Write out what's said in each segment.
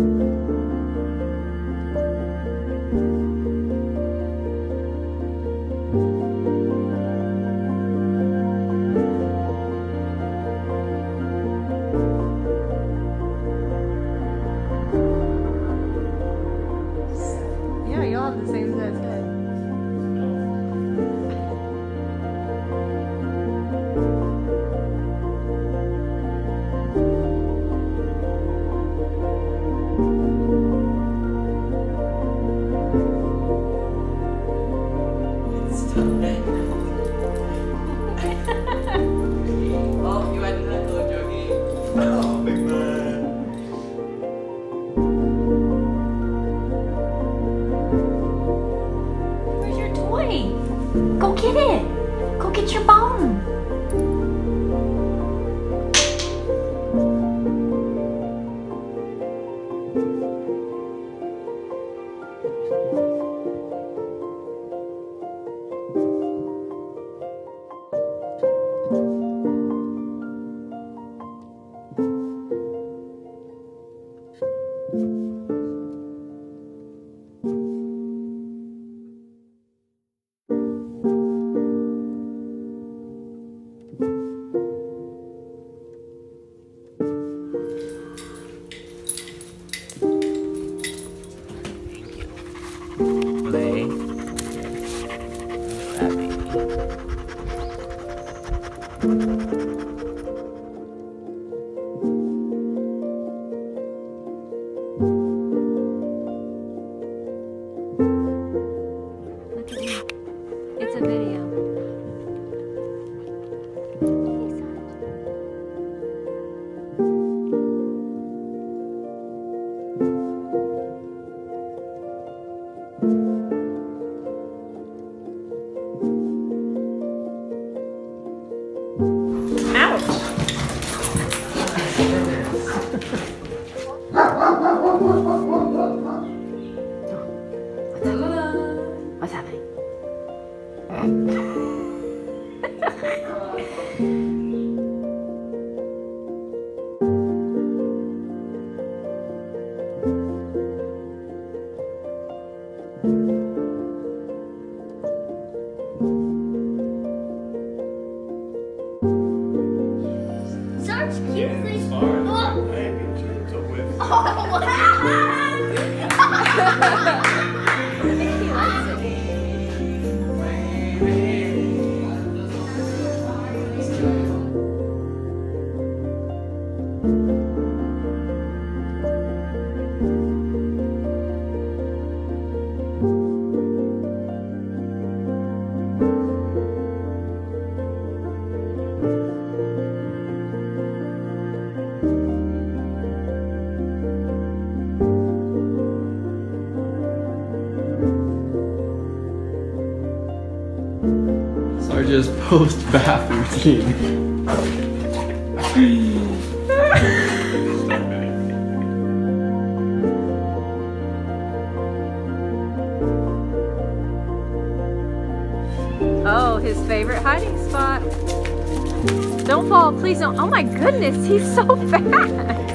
Yeah, Play. Look không muốn post bath routine. Oh, his favorite hiding spot. Don't fall, please don't. Oh my goodness, he's so fast.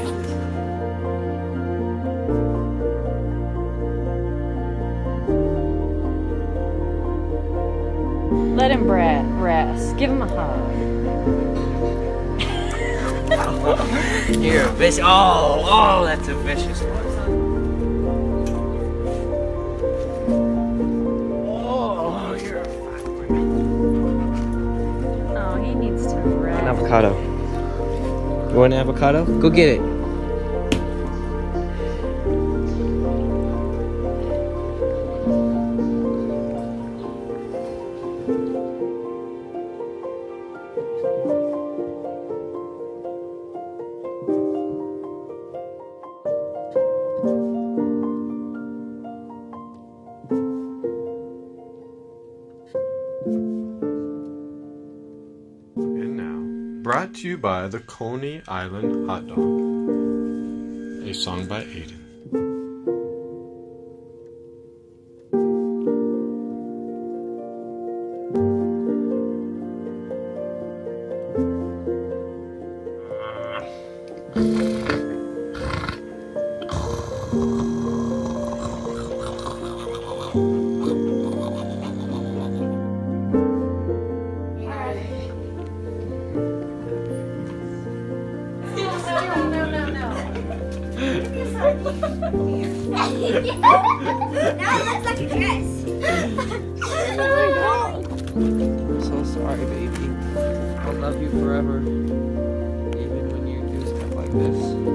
Him Brad rest. Give him a hug. You're a vicious. Oh, oh, that's a vicious one. Oh, you're a fat boy. Oh, he needs to An avocado. You want an avocado? Go get it. To you by the Coney Island Hot Dog, a song by Aiden. I'm so sorry, baby. I'll love you forever. Even when you do stuff like this.